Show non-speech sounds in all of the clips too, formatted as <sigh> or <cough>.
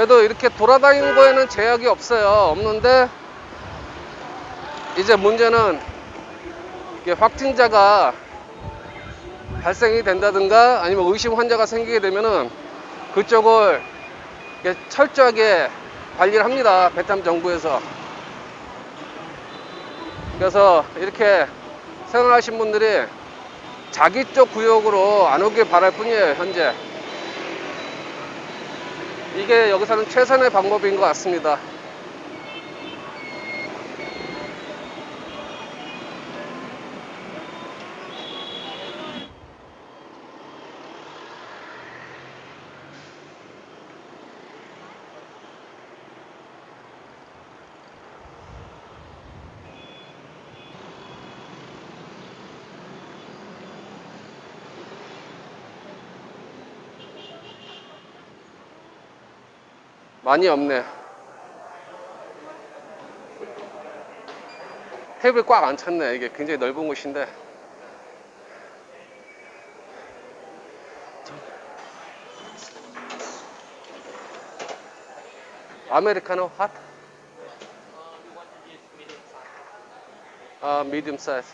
그래도 이렇게 돌아다니는 거에는 제약이 없어요. 없는데 이제 문제는 확진자가 발생이 된다든가 아니면 의심 환자가 생기게 되면은 그쪽을 철저하게 관리를 합니다. 베트남 정부에서. 그래서 이렇게 생활하신 분들이 자기 쪽 구역으로 안 오길 바랄 뿐이에요, 현재. 이게 여기서는 최선의 방법인 것 같습니다. 많이 없네. 테이블 꽉안 찼네. 이게 굉장히 넓은 곳인데. 아메리카노 핫? 아, 미디움 사이즈.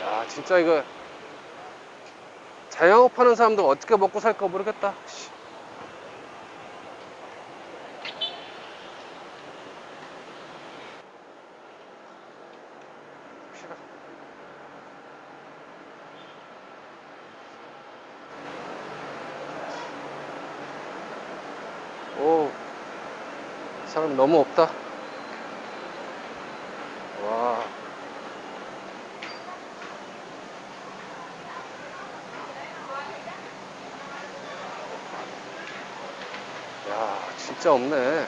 야, 진짜 이거 자영업 하는 사람들 어떻게 먹고 살까 모르겠다. 오, 사람 너무 없다. 와. 야, 진짜 없네.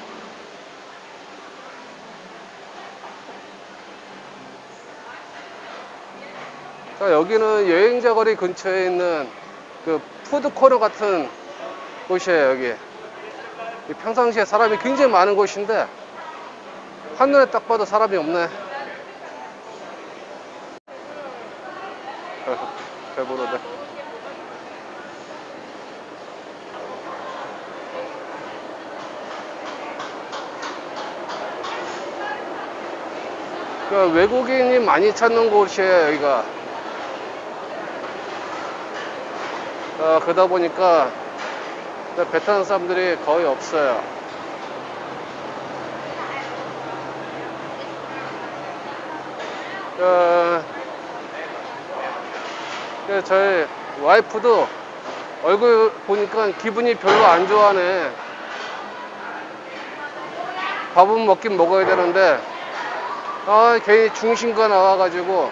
자, 여기는 여행자 거리 근처에 있는 그 푸드코너 같은 곳이에요, 여기. 이 평상시에 사람이 굉장히 많은 곳인데, 한눈에 딱 봐도 사람이 없네. 그 외국인이 많이 찾는 곳이에요, 여기가. 어, 그러다 보니까 베트남 사람들이 거의 없어요. 어, 그 저희 와이프도 얼굴 보니까 기분이 별로 안 좋아하네. 밥은 먹긴 먹어야 되는데, 아, 괜히 중심가 나와가지고.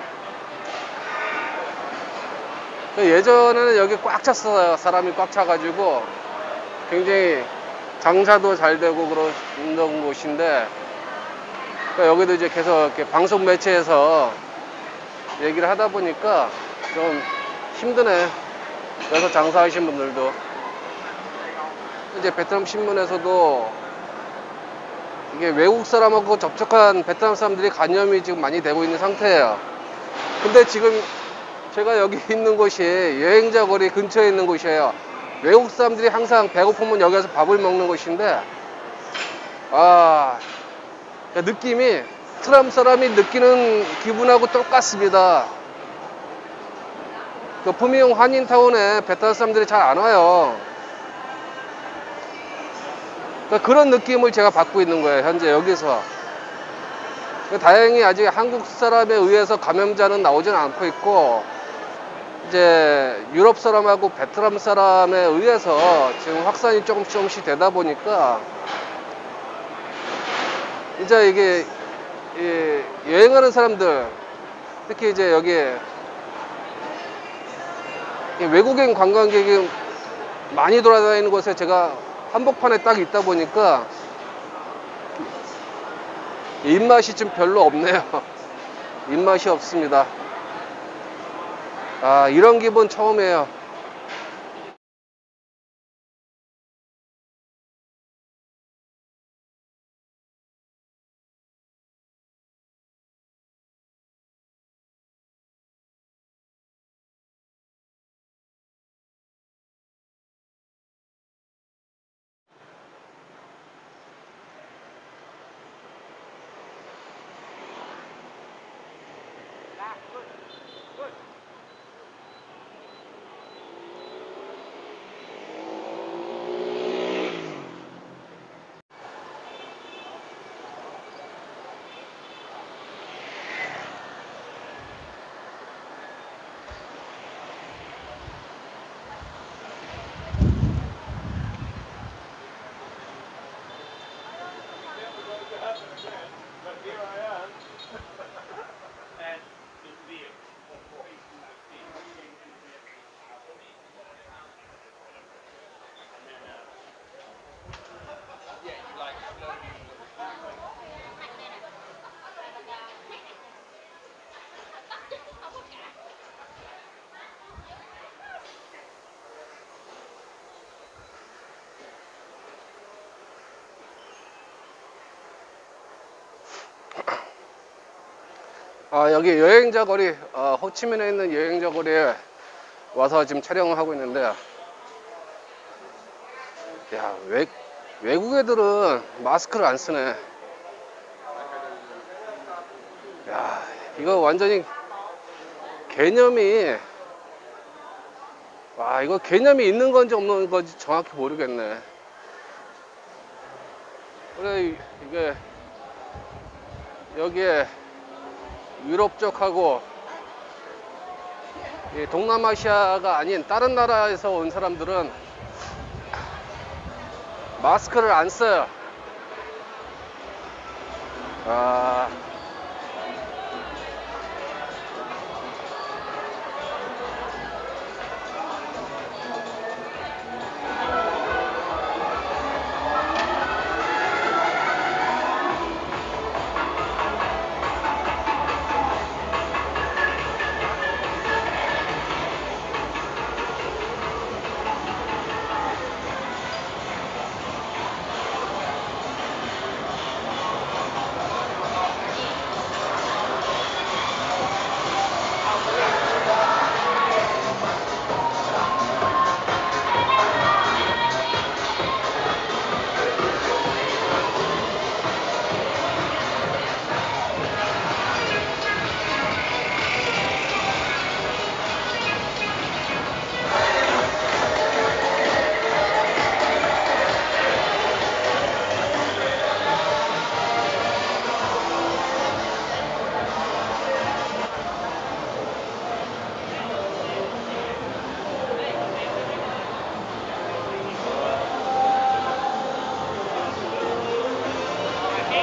그 예전에는 여기 꽉 찼어요. 사람이 꽉 차가지고. 굉장히 장사도 잘 되고 그런 곳인데, 그러니까 여기도 이제 계속 이렇게 방송 매체에서 얘기를 하다 보니까 좀 힘드네. 그래서 장사하신 분들도. 이제 베트남 신문에서도 이게 외국 사람하고 접촉한 베트남 사람들이 감염이 지금 많이 되고 있는 상태예요. 근데 지금 제가 여기 <laughs> 있는 곳이 여행자 거리 근처에 있는 곳이에요. 외국 사람들이 항상 배고프면 여기서 밥을 먹는 곳인데, 아, 느낌이 트럼 사람이 느끼는 기분하고 똑같습니다. 그 푸미용 한인타운에 베트남 사람들이 잘 안 와요. 그런 느낌을 제가 받고 있는 거예요, 현재 여기서. 다행히 아직 한국 사람에 의해서 감염자는 나오지는 않고 있고, 이제 유럽 사람하고 베트남 사람에 의해서 지금 확산이 조금씩 조금씩 되다 보니까, 이제 이게, 이 여행하는 사람들, 특히 이제 여기 외국인 관광객이 많이 돌아다니는 곳에 제가 한복판에 딱 있다 보니까 입맛이 좀 별로 없네요. <laughs> 입맛이 없습니다. 아, 이런 기분 처음이에요. 아, 여기 여행자 거리, 어, 호치민에 있는 여행자 거리에 와서 지금 촬영을 하고 있는데, 야, 외, 외국 애들은 마스크를 안 쓰네. 야, 이거 완전히 개념이, 와, 이거 개념이 있는 건지 없는 건지 정확히 모르겠네. 그래, 이게, 여기에 유럽 쪽하고 이 동남아시아가 아닌 다른 나라에서 온 사람들은 마스크를 안 써요. 아.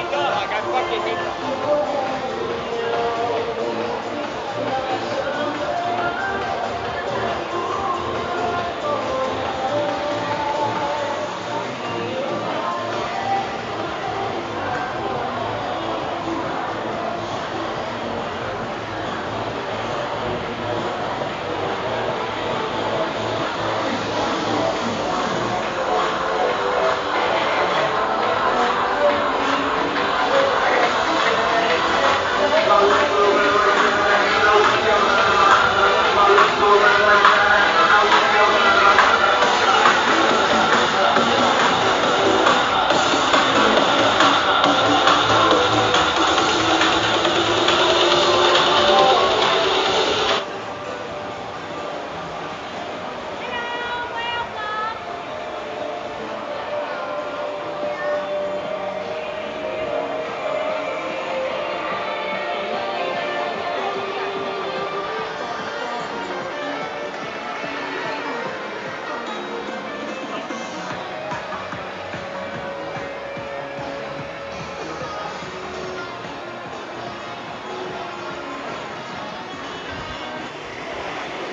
acá, acá en Paquetita.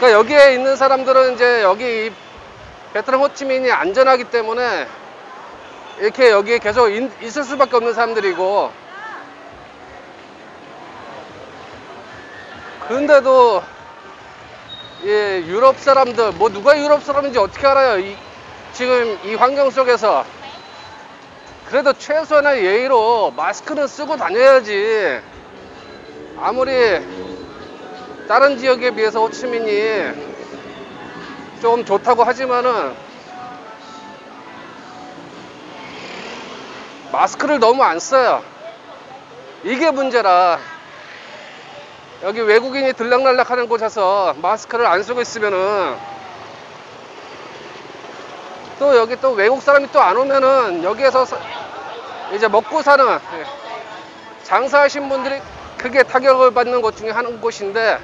그러니까 여기에 있는 사람들은 이제 여기 이 베트남 호치민이 안전하기 때문에 이렇게 여기에 계속 인- 있을 수밖에 없는 사람들이고 근데도 예, 유럽 사람들 뭐 누가 유럽 사람인지 어떻게 알아요? 이- 지금 이 환경 속에서 그래도 최소한의 예의로 마스크는 쓰고 다녀야지. 아무리 다른 지역에 비해서 호치민이 좀 좋다고 하지만은 마스크를 너무 안 써요. 이게 문제라. 여기 외국인이 들락날락 하는 곳에서 마스크를 안 쓰고 있으면은 또 여기 또 외국 사람이 또 안 오면은 여기에서 사- 이제 먹고 사는 예, 장사하신 분들이 크게 타격을 받는 곳 중에 한 곳인데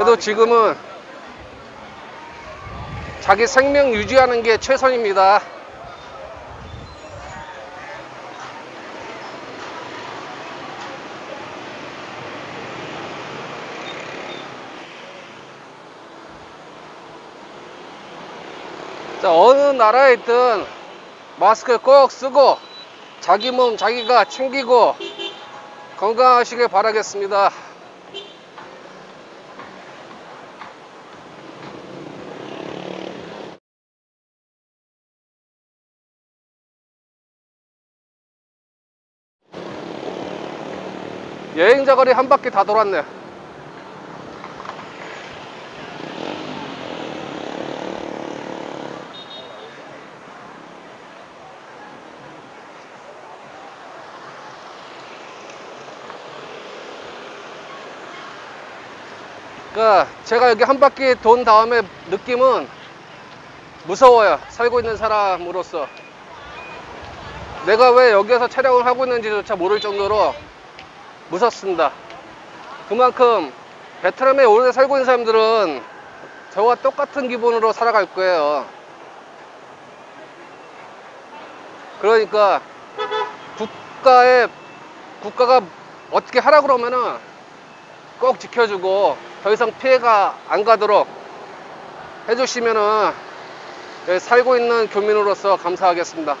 그래도 지금은 자기 생명 유지하는 게 최선입니다. 자, 어느 나라에 있든 마스크 꼭 쓰고 자기 몸 자기가 챙기고 건강하시길 바라겠습니다. 여행자 거리 한 바퀴 다 돌았네. 그러니까 제가 여기 한 바퀴 돈 다음에 느낌은 무서워요. 살고 있는 사람으로서. 내가 왜 여기에서 촬영을 하고 있는지조차 모를 정도로 무섭습니다. 그만큼 베트남에 오래 살고 있는 사람들은 저와 똑같은 기분으로 살아갈 거예요. 그러니까 국가의 국가가 어떻게 하라 그러면은 꼭 지켜주고 더 이상 피해가 안 가도록 해주시면은 여기 살고 있는 교민으로서 감사하겠습니다.